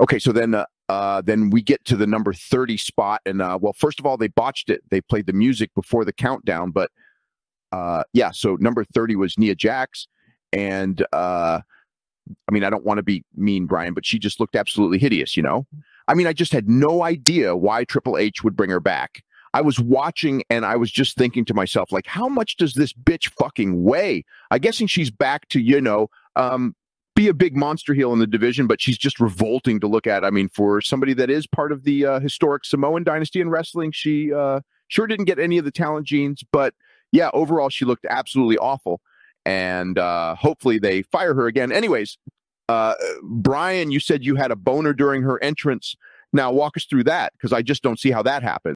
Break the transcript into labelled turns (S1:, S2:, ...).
S1: Okay, so then uh, uh, then we get to the number 30 spot. And uh, well, first of all, they botched it. They played the music before the countdown. But uh, yeah, so number 30 was Nia Jax. And uh, I mean, I don't want to be mean, Brian, but she just looked absolutely hideous, you know? I mean, I just had no idea why Triple H would bring her back. I was watching and I was just thinking to myself, like, how much does this bitch fucking weigh? I guessing she's back to, you know, um, be a big monster heel in the division, but she's just revolting to look at. I mean, for somebody that is part of the uh, historic Samoan dynasty in wrestling, she uh, sure didn't get any of the talent genes, but yeah, overall, she looked absolutely awful. And uh, hopefully they fire her again. Anyways, uh, Brian, you said you had a boner during her entrance. Now walk us through that because I just don't see how that happened.